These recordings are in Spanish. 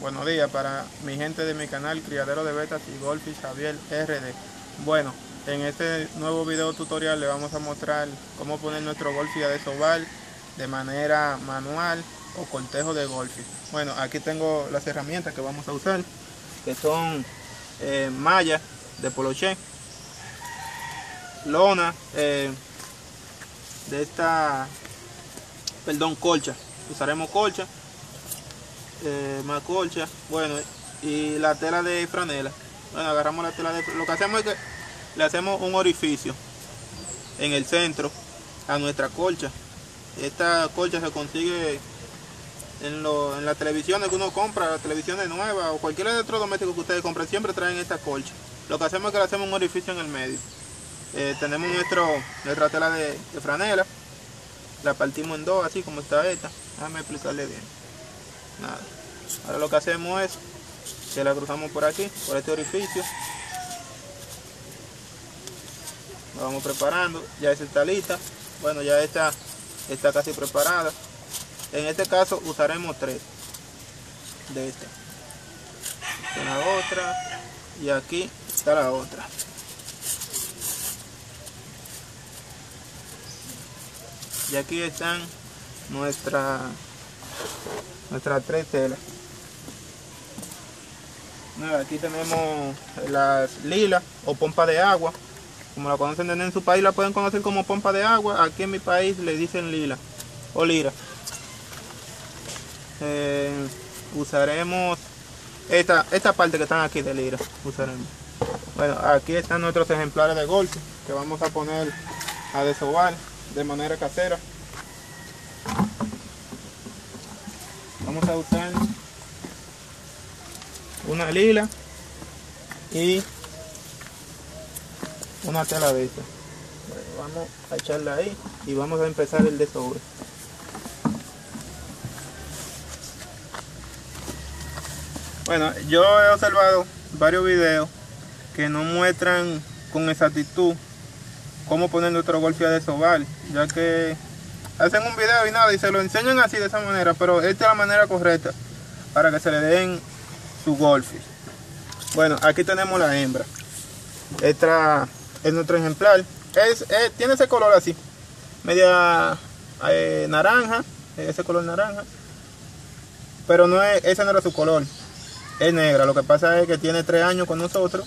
Buenos días para mi gente de mi canal Criadero de Betas y Golfis Javier RD. Bueno, en este nuevo video tutorial le vamos a mostrar cómo poner nuestro golfi de soval de manera manual o cortejo de golfi. Bueno, aquí tengo las herramientas que vamos a usar, que son eh, malla de poloché, lona eh, de esta, perdón, colcha. Usaremos colcha eh, más colcha, bueno, y la tela de franela. Bueno, agarramos la tela de lo que hacemos es que le hacemos un orificio en el centro a nuestra colcha. Esta colcha se consigue en, lo, en las televisiones que uno compra, las televisiones nuevas o cualquier electrodoméstico que ustedes compren, siempre traen esta colcha. Lo que hacemos es que le hacemos un orificio en el medio. Eh, tenemos nuestro, nuestra tela de, de franela, la partimos en dos así como está esta. Déjame explicarle bien nada. Ahora lo que hacemos es que la cruzamos por aquí por este orificio. La vamos preparando ya está lista. Bueno ya está está casi preparada. En este caso usaremos tres de esta. La otra y aquí está la otra. Y aquí están nuestra nuestras tres telas. Aquí tenemos las lilas o pompa de agua. Como la conocen en su país la pueden conocer como pompa de agua. Aquí en mi país le dicen lila o lira. Eh, usaremos esta, esta parte que están aquí de lira usaremos. Bueno aquí están nuestros ejemplares de golpe que vamos a poner a desovar de manera casera vamos a usar una lila y una tela de esta vamos a echarla ahí y vamos a empezar el desobre bueno yo he observado varios videos que no muestran con exactitud cómo poner nuestro golpe a desovar ya que hacen un video y nada y se lo enseñan así de esa manera, pero esta es la manera correcta para que se le den su golfis. Bueno, aquí tenemos la hembra. Esta es nuestro ejemplar. Es, tiene ese color así, media eh, naranja, ese color naranja. Pero no es, ese no era su color, es negra. Lo que pasa es que tiene tres años con nosotros.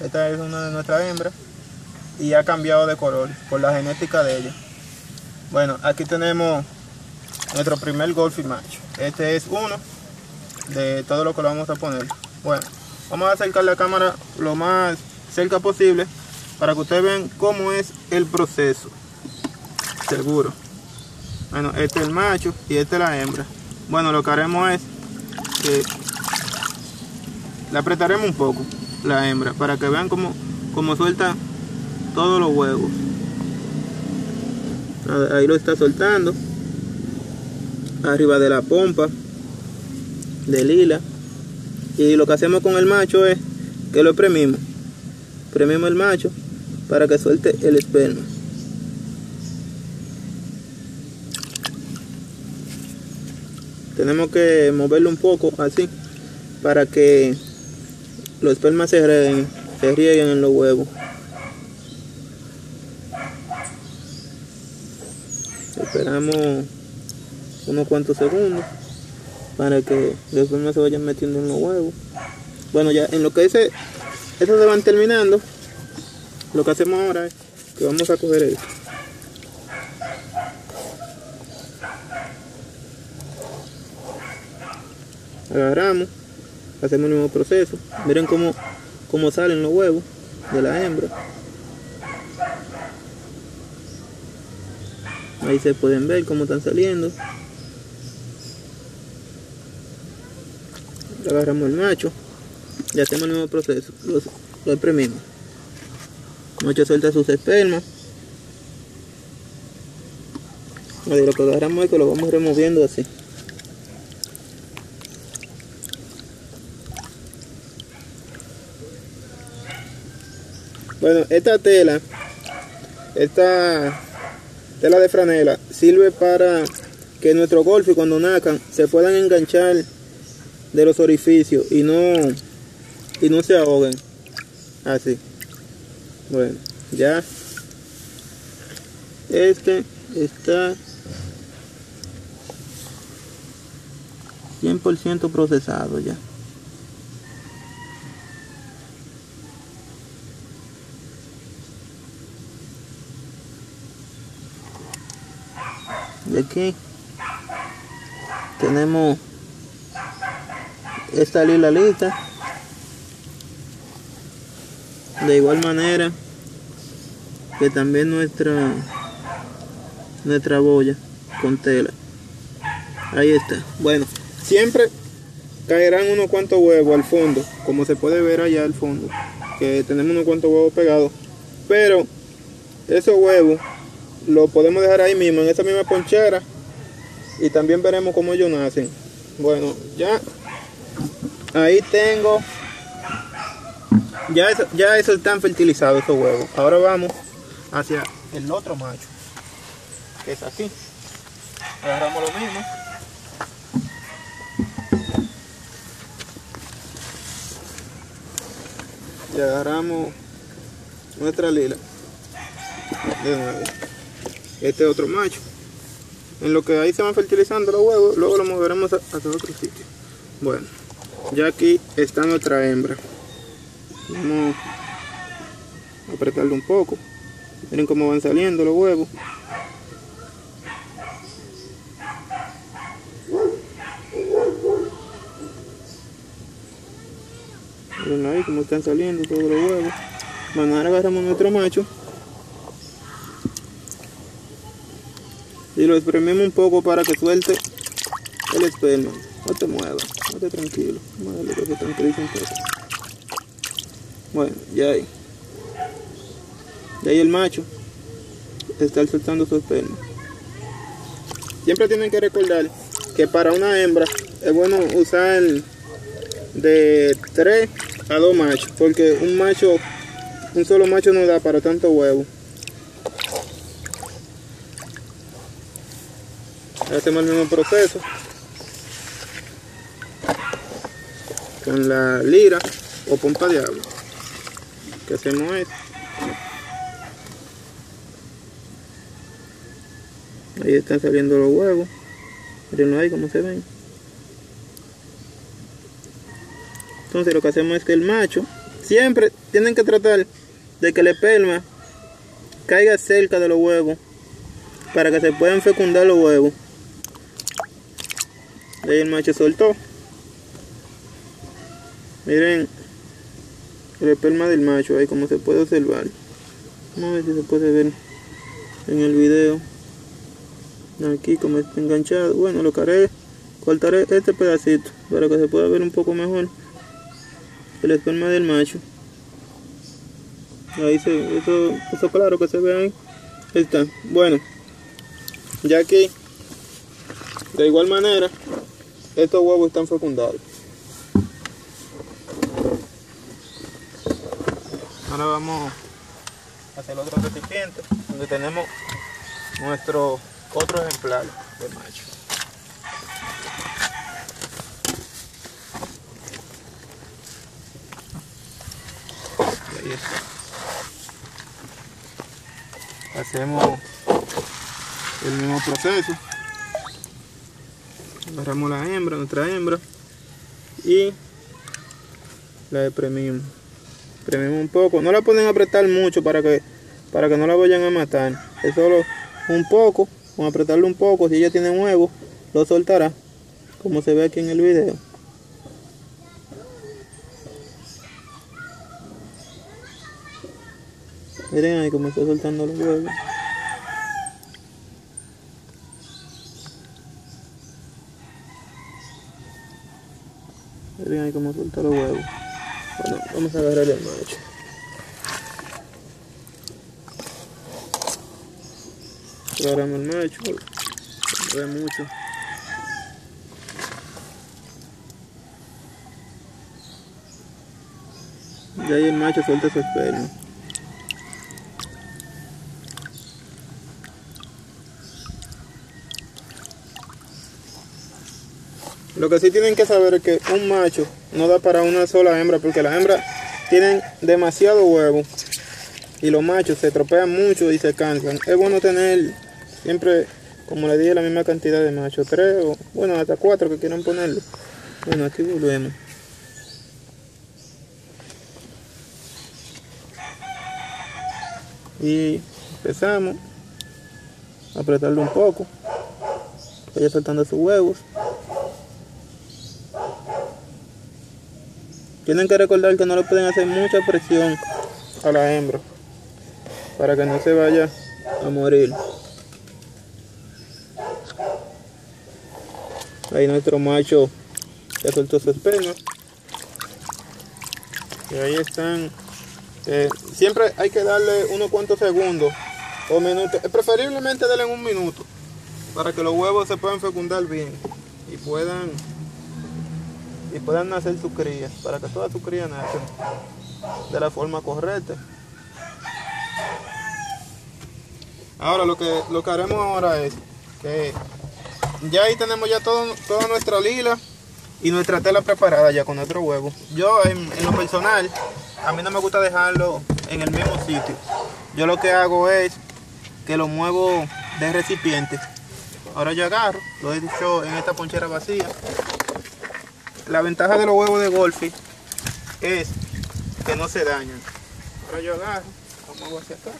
Esta es una de nuestras hembras y ha cambiado de color por la genética de ella. Bueno, aquí tenemos nuestro primer golf macho. Este es uno de todo lo que lo vamos a poner. Bueno, vamos a acercar la cámara lo más cerca posible para que ustedes vean cómo es el proceso. Seguro. Bueno, este es el macho y este es la hembra. Bueno, lo que haremos es que le apretaremos un poco la hembra para que vean cómo, cómo suelta todos los huevos ahí lo está soltando. Arriba de la pompa de lila. Y lo que hacemos con el macho es que lo premimos. Premimos el macho para que suelte el esperma. Tenemos que moverlo un poco así para que los espermas se rieguen, se rieguen en los huevos esperamos unos cuantos segundos para que los no se vayan metiendo en los huevos. Bueno ya en lo que ese eso se van terminando lo que hacemos ahora es que vamos a coger esto agarramos hacemos el mismo proceso. Miren cómo, cómo salen los huevos de la hembra ahí se pueden ver cómo están saliendo. Agarramos el macho y hacemos el mismo proceso lo, lo el macho suelta sus espermas. Lo que agarramos es que lo vamos removiendo así. Bueno esta tela esta tela de franela sirve para que nuestro golf cuando nacan se puedan enganchar de los orificios y no y no se ahoguen. Así. Bueno ya. Este está 100% procesado ya y aquí tenemos esta lila lista. De igual manera que también nuestra nuestra boya con tela. Ahí está. Bueno siempre caerán unos cuantos huevos al fondo como se puede ver allá al fondo que tenemos unos cuantos huevos pegados. Pero esos huevos los podemos dejar ahí mismo en esa misma ponchera y también veremos cómo ellos nacen. Bueno ya ahí tengo ya eso, ya eso están fertilizados esos huevos. Ahora vamos hacia el otro macho que es aquí agarramos lo mismo. Y agarramos nuestra lila. De nuevo este otro macho. En lo que ahí se van fertilizando los huevos luego lo moveremos hacia otro sitio. Bueno ya aquí está nuestra hembra. Vamos a apretarlo un poco. Miren cómo van saliendo los huevos. Miren ahí cómo están saliendo todos los huevos. Bueno ahora agarramos nuestro macho y lo espremimos un poco para que suelte el esperma. No te muevas, no te tranquilo. Muévelo que un bueno, ya ahí. Ya ahí el macho está soltando su esperma. Siempre tienen que recordar que para una hembra es bueno usar de 3 a 2 machos porque un macho un solo macho no da para tanto huevo hacemos el mismo proceso. Con la lira o pompa de agua. Que hacemos esto ahí están saliendo los huevos. Miren ahí como se ven. Entonces lo que hacemos es que el macho siempre tienen que tratar de que el esperma caiga cerca de los huevos para que se puedan fecundar los huevos ahí el macho soltó. Miren el esperma del macho ahí como se puede observar. Vamos a ver si se puede ver en el video. Aquí como está enganchado. Bueno lo que haré cortaré este pedacito para que se pueda ver un poco mejor el esperma del macho. Ahí se eso, eso claro que se ve ahí. Está. Bueno ya aquí de igual manera estos huevos están fecundados. Ahora vamos hacia el otro recipiente donde tenemos nuestro otro ejemplar de macho. Ahí hacemos el mismo proceso agarramos la hembra, nuestra hembra y la deprimimos Premimos un poco. No la pueden apretar mucho para que, para que no la vayan a matar. Es solo un poco. Con apretarlo un poco. Si ella tiene huevo, lo soltará. Como se ve aquí en el video. Miren ahí cómo está soltando los huevos. Miren cómo suelta los huevos. Bueno, vamos a agarrar el macho. Agarramos el macho. No mucho. Y ahí el macho suelta su esperma. Lo que sí tienen que saber es que un macho no da para una sola hembra porque las hembras tienen demasiado huevo y los machos se tropean mucho y se cansan. Es bueno tener siempre, como le dije, la misma cantidad de machos, tres o bueno, hasta cuatro que quieran ponerlo. Bueno, aquí volvemos. Y empezamos a apretarlo un poco. Vaya soltando sus huevos. Tienen que recordar que no le pueden hacer mucha presión a la hembra para que no se vaya a morir. Ahí nuestro macho ya soltó sus penas. Y ahí están. Eh, siempre hay que darle unos cuantos segundos o minutos. Eh, preferiblemente darle un minuto para que los huevos se puedan fecundar bien y puedan y puedan nacer sus crías, para que todas sus crías nazcan de la forma correcta. Ahora lo que lo que haremos ahora es que ya ahí tenemos ya todo, toda nuestra lila y nuestra tela preparada ya con nuestro huevo. Yo en, en, lo personal, a mí no me gusta dejarlo en el mismo sitio. Yo lo que hago es que lo muevo de recipiente. Ahora yo agarro, lo he dicho en esta ponchera vacía la ventaja de los huevos de golfi es que no se dañan. Ahora yo agarro, muevo hacia acá.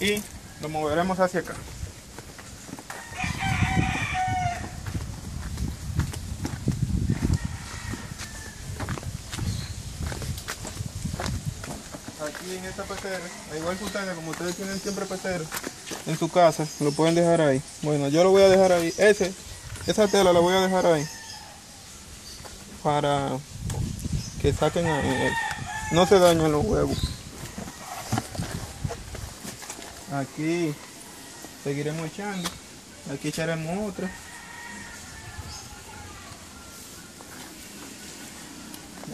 Y lo moveremos hacia acá. Aquí en esta pecera, igual que ustedes, como ustedes tienen siempre pecera, en su casa, lo pueden dejar ahí. Bueno, yo lo voy a dejar ahí. Ese, esa tela la voy a dejar ahí. Para que saquen ahí. No se dañen los huevos. Aquí seguiremos echando. Aquí echaremos otra.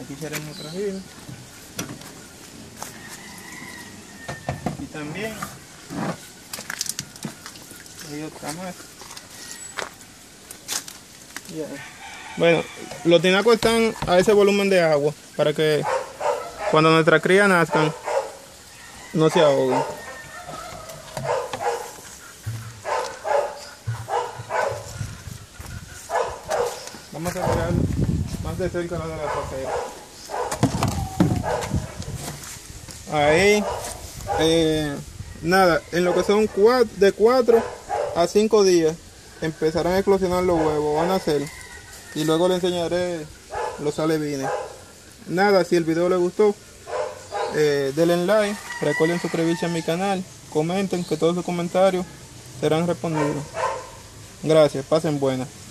Aquí echaremos otra vida. Aquí también. Bueno, los tinacos están a ese volumen de agua para que cuando nuestras crías nazcan no se ahoguen. Vamos a mirar más de cerca la de la trasera. Ahí, eh, nada, en lo que son cuatro, de 4 a 5 días empezarán a eclosionar los huevos, van a nacer y luego le enseñaré los alevines. Nada, si el video les gustó, eh, denle like, recuerden suscribirse a mi canal, comenten que todos sus comentarios serán respondidos. Gracias, pasen buenas.